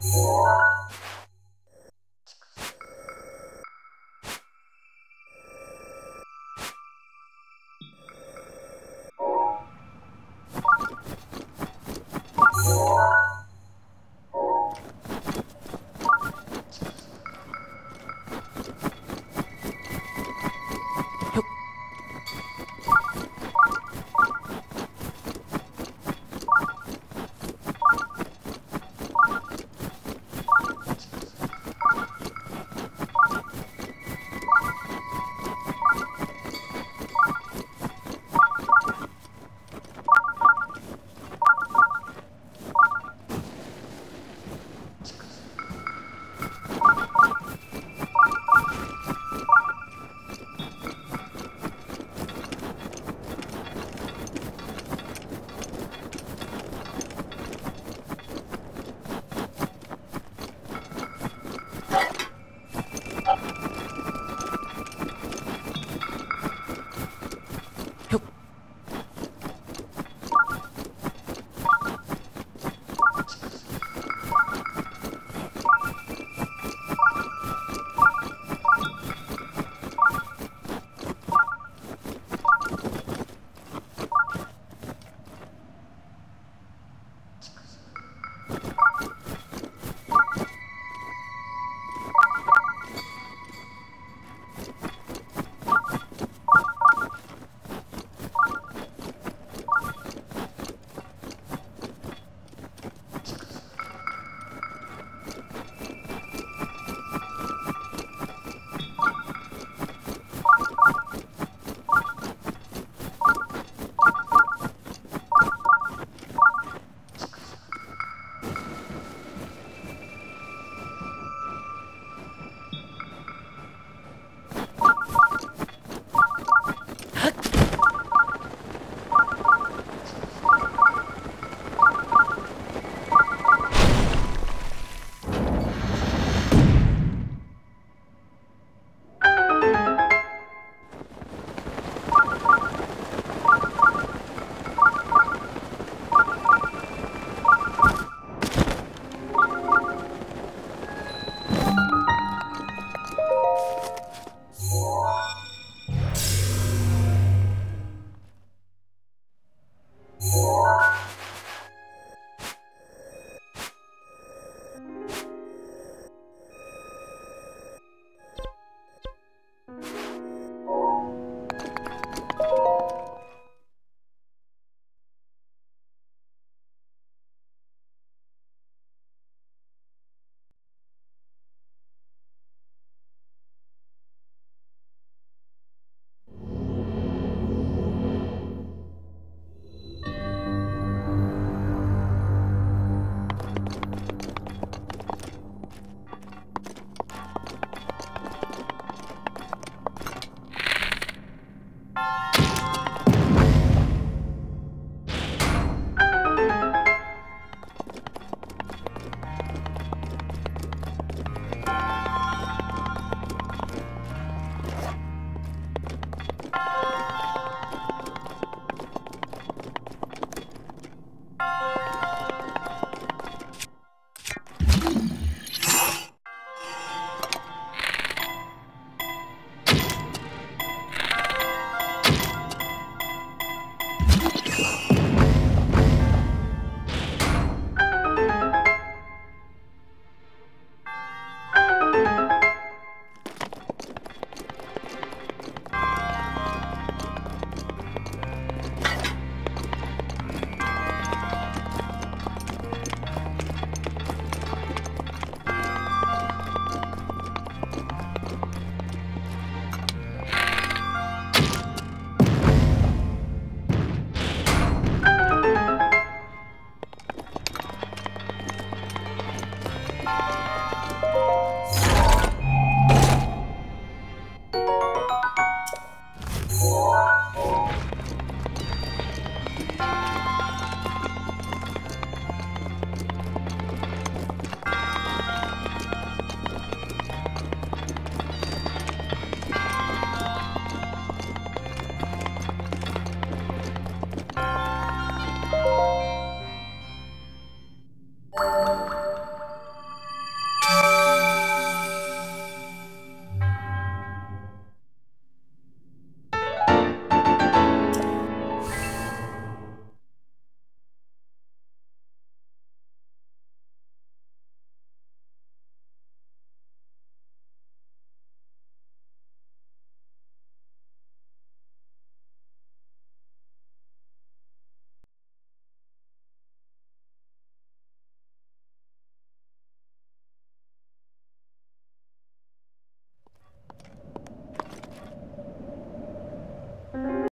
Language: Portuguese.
Música